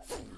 Hmm.